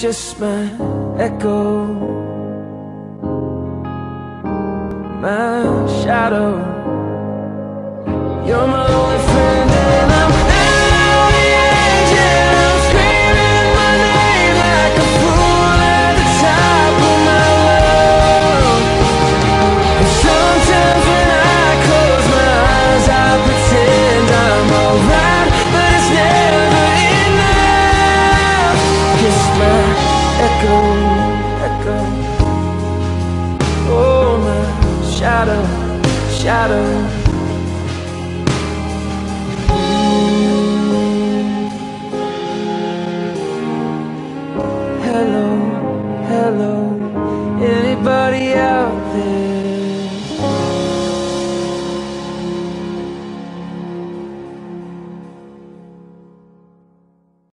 just my echo, my shadow. You're my echo, echo. Oh, my shadow, shadow. Hello, hello, anybody out there?